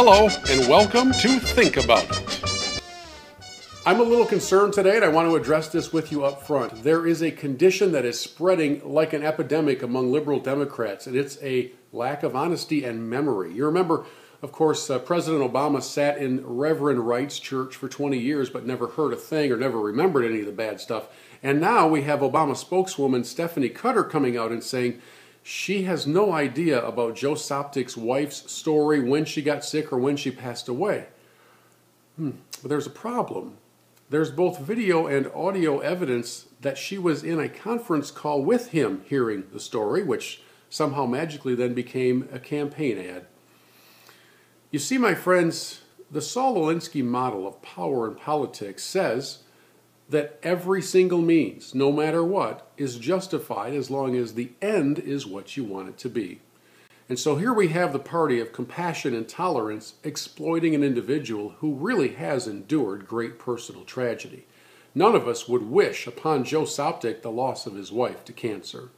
Hello, and welcome to Think About It. I'm a little concerned today, and I want to address this with you up front. There is a condition that is spreading like an epidemic among liberal Democrats, and it's a lack of honesty and memory. You remember, of course, uh, President Obama sat in Reverend Wright's church for 20 years but never heard a thing or never remembered any of the bad stuff. And now we have Obama spokeswoman Stephanie Cutter coming out and saying, she has no idea about Joe Soptic's wife's story, when she got sick or when she passed away. Hmm. But there's a problem. There's both video and audio evidence that she was in a conference call with him hearing the story, which somehow magically then became a campaign ad. You see, my friends, the Saul Alinsky model of power in politics says that every single means, no matter what, is justified as long as the end is what you want it to be. And so here we have the party of compassion and tolerance exploiting an individual who really has endured great personal tragedy. None of us would wish upon Joe Soptic the loss of his wife to cancer.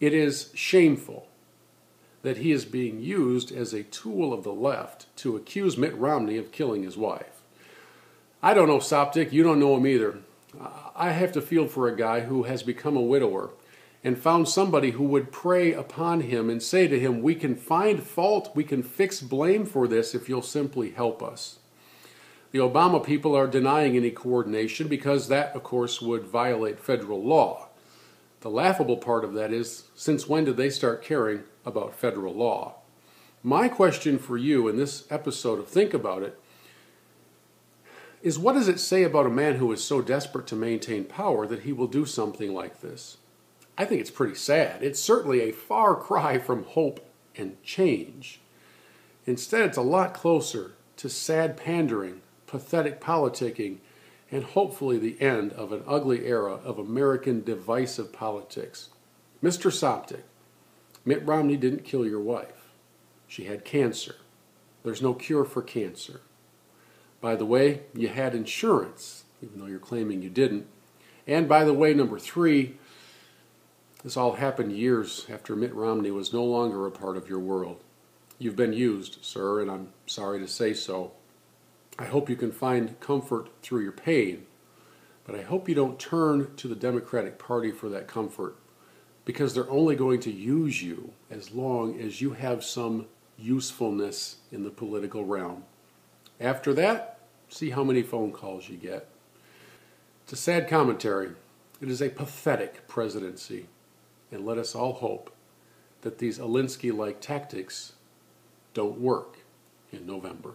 It is shameful that he is being used as a tool of the left to accuse Mitt Romney of killing his wife. I don't know Soptic, you don't know him either. I have to feel for a guy who has become a widower and found somebody who would prey upon him and say to him, We can find fault, we can fix blame for this if you'll simply help us. The Obama people are denying any coordination because that, of course, would violate federal law. The laughable part of that is since when did they start caring about federal law? My question for you in this episode of Think About It is what does it say about a man who is so desperate to maintain power that he will do something like this? I think it's pretty sad. It's certainly a far cry from hope and change. Instead, it's a lot closer to sad pandering, pathetic politicking, and hopefully the end of an ugly era of American divisive politics. Mr. Soptic, Mitt Romney didn't kill your wife. She had cancer. There's no cure for cancer. By the way, you had insurance, even though you're claiming you didn't. And by the way, number three, this all happened years after Mitt Romney was no longer a part of your world. You've been used, sir, and I'm sorry to say so. I hope you can find comfort through your pain, but I hope you don't turn to the Democratic Party for that comfort because they're only going to use you as long as you have some usefulness in the political realm. After that, see how many phone calls you get. It's a sad commentary. It is a pathetic presidency. And let us all hope that these Alinsky like tactics don't work in November.